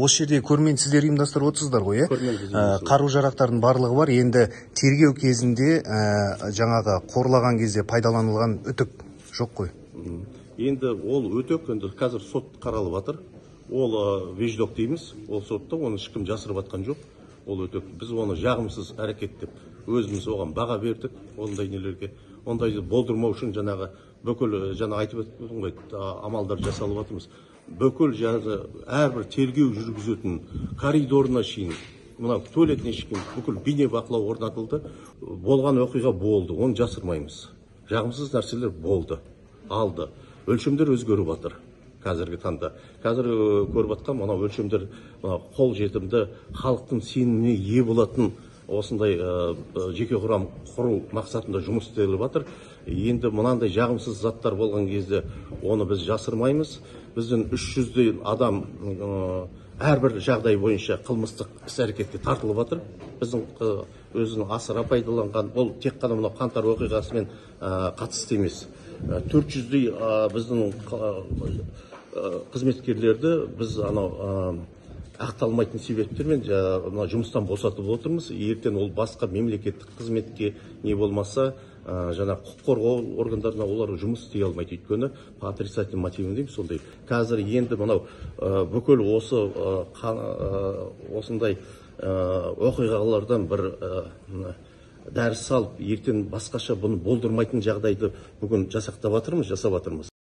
осы жерде көрмені сіздер ұйымдастырып отырсыздар ғой иә? Ә, қару жарақтардың барлығы бар. Енді тергеу кезінде ә, жаңағы қорлаған кезде пайдаланылған үтік жоқ қой? Енді ол өтек енді қазір сот қаралып жатыр. Ол ы, веждок дейміз. Ол сотта оны ешкім жасырып жатқан жоқ. Ол өтек біз оны жағымсыз әрекет деп өзіміз оған баға бердік ондай нелерге. Ондайды болдырмау үшін жаңағы бүкіл жаңа айтып өттім ғой амалдар жасалып жатырмыз бүкіл жаңағы әрбір тергеу жүргізетін коридорына шейін мынау туалетіне шейін бүкіл бейне бақылау орнатылды. Болған оқиға болды оны жасырмаймыз. Жағымсыз нәрселер болды алды. Өлшемдер өзгеріп жатыр қазіргі таңда. Қазір көріп жатқан мынау өлшемдер мынау қол жетімді халықтың сеніміне ие болатын осындай э, э, жеке құрам құру мақсатында жұмыс істеліп жатыр. Енді мынандай жағымсыз заттар болған кезде оны біз жасырмаймыз. Біздің үш жүздей адам э, әрбір жағдай бойынша қылмыстық іс әрекетке тартылып жатыр біздің өзінің асыра пайдаланған ол тек қана мынау қаңтар оқиғасымен қатысты емес. Төрт жүздей біздің қызметкерлерді біз анау ақталмайтын себептермен мына жұмыстан босатып отырмыз. Ертең ол басқа мемлекеттік қызметке не болмаса ә, жаңа құқық қорғау органдарына олар жұмыс істей алмайды. Өйткені по отрицательным мотивам дейміз сондай. Қазір енді мынау бүкіл осы осындай оқиғалардан бір дәріс алып ертең басқаша бұны болдырмайтын жағдайды бүгін жасақтап жатырмыз жасап жатырмыз.